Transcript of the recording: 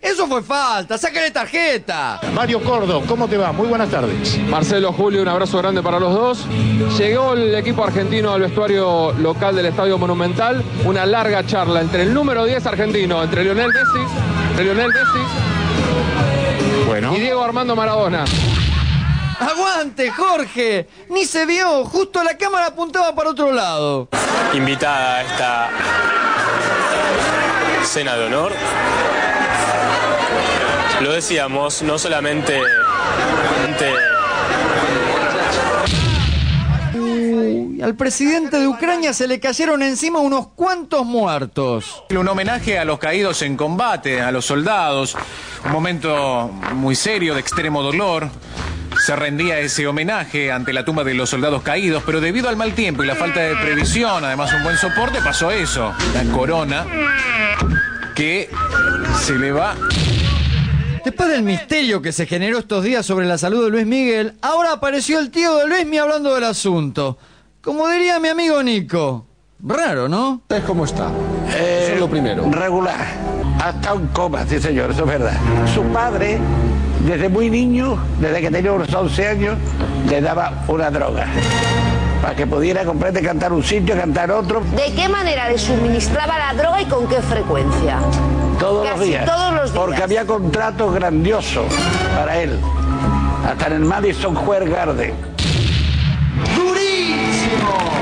Eso fue falta, sácale tarjeta. Mario Cordo, ¿cómo te va? Muy buenas tardes. Marcelo, Julio, un abrazo grande para los dos. Llegó el equipo argentino al vestuario local del Estadio Monumental. Una larga charla entre el número 10 argentino, entre Lionel Messi, entre Lionel Messi Bueno. y Diego Armando Maradona. Aguante, Jorge. Ni se vio, justo la cámara apuntaba para otro lado. invitada a esta cena de honor. Lo decíamos, no solamente Uy, al presidente de Ucrania se le cayeron encima unos cuantos muertos. Un homenaje a los caídos en combate, a los soldados. Un momento muy serio, de extremo dolor. Se rendía ese homenaje ante la tumba de los soldados caídos, pero debido al mal tiempo y la falta de previsión, además un buen soporte, pasó eso. La corona que se le va Después del misterio que se generó estos días sobre la salud de Luis Miguel, ahora apareció el tío de Luismi hablando del asunto. Como diría mi amigo Nico. Raro, ¿no? ¿Cómo está? Eso es lo primero. Regular. Hasta un coma, sí señor, eso es verdad. Su padre, desde muy niño, desde que tenía unos 11 años, le daba una droga. Para que pudiera comprender cantar un sitio, cantar otro, ¿De qué manera le suministraba la droga y con qué frecuencia? todos los Casi días. todos los días porque había contratos grandiosos para él, hasta en el Madison Square Garden. ¡Durísimo!